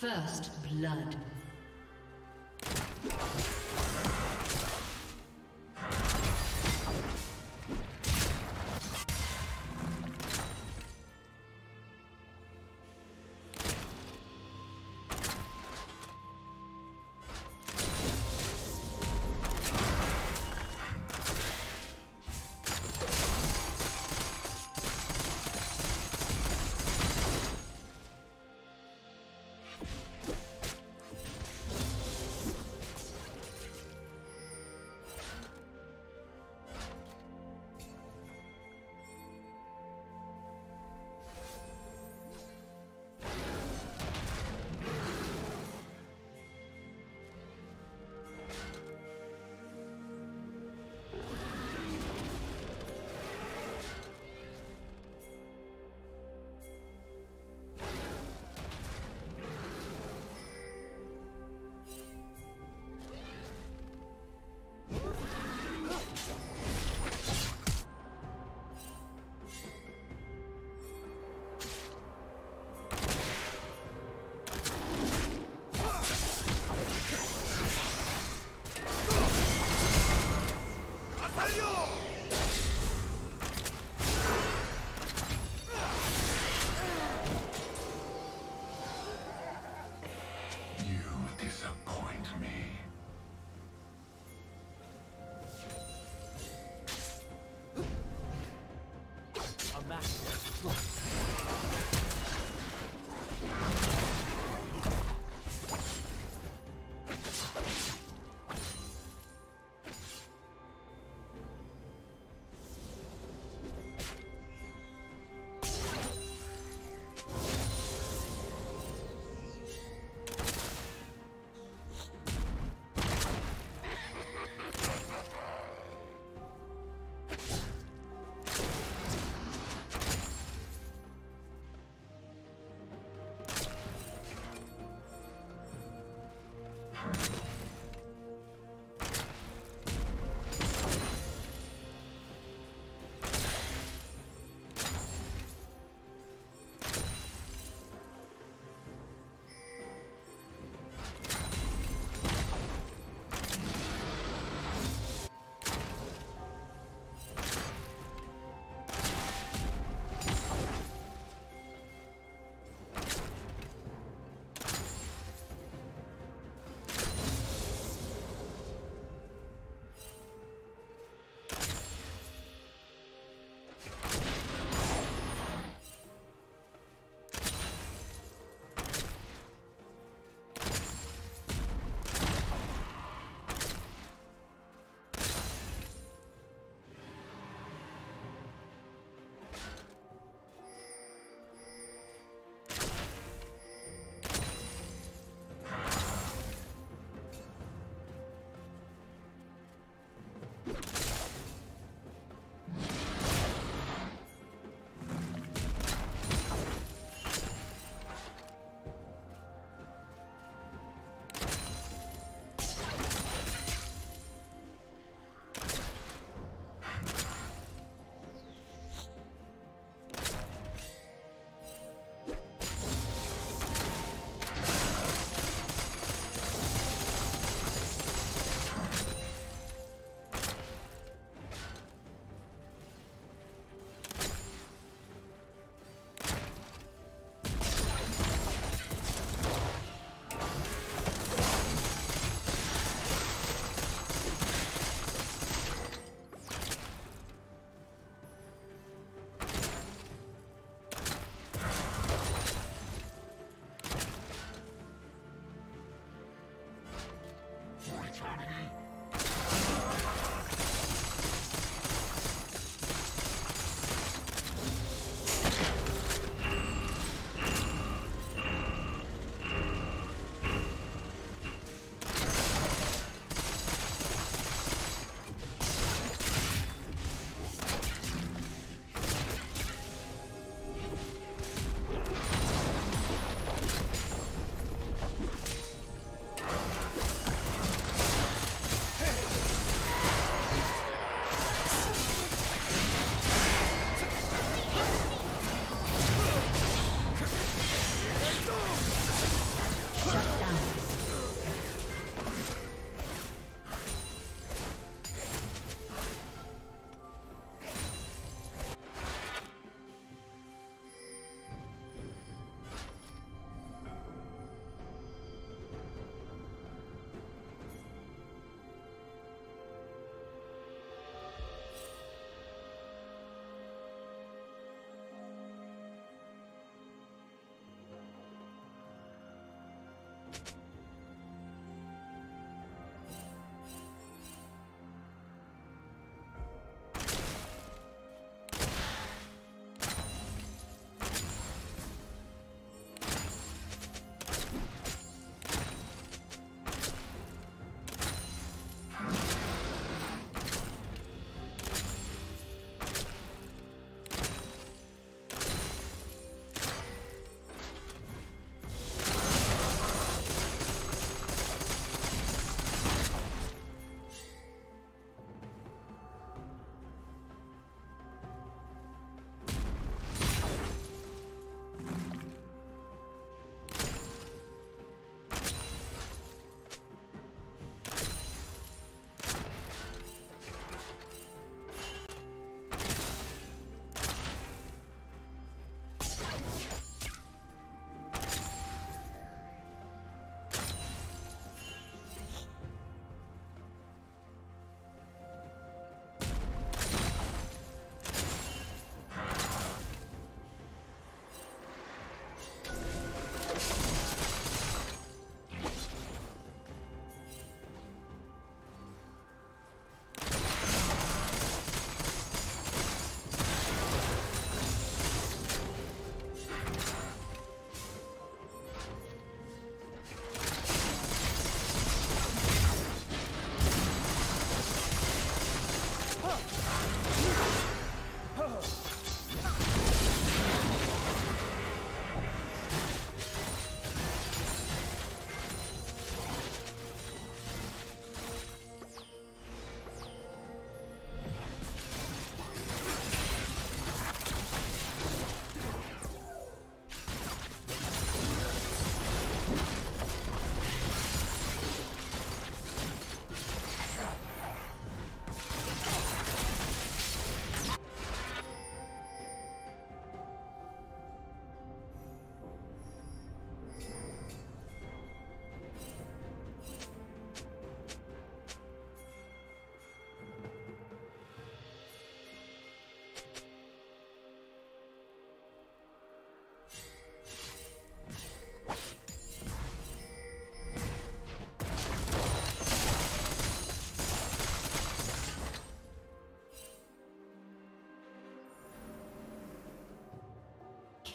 First blood.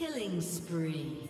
Killing spree.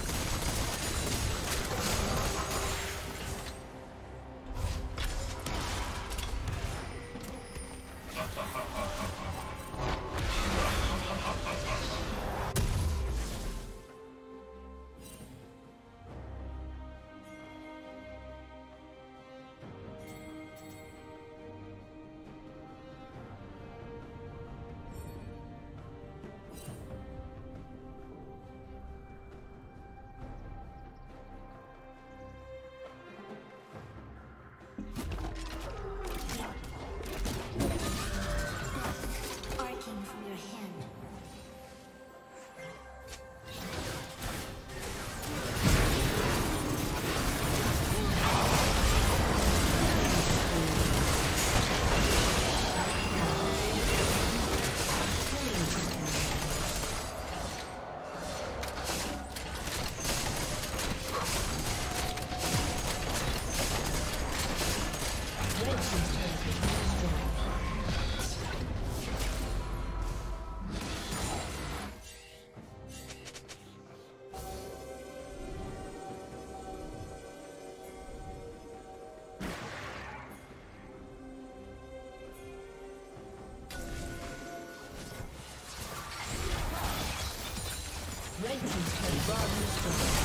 적을